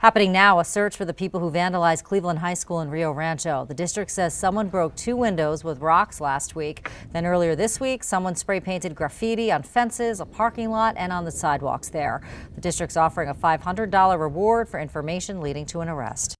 Happening now, a search for the people who vandalized Cleveland High School in Rio Rancho. The district says someone broke two windows with rocks last week. Then earlier this week, someone spray painted graffiti on fences, a parking lot, and on the sidewalks there. The district's offering a $500 reward for information leading to an arrest.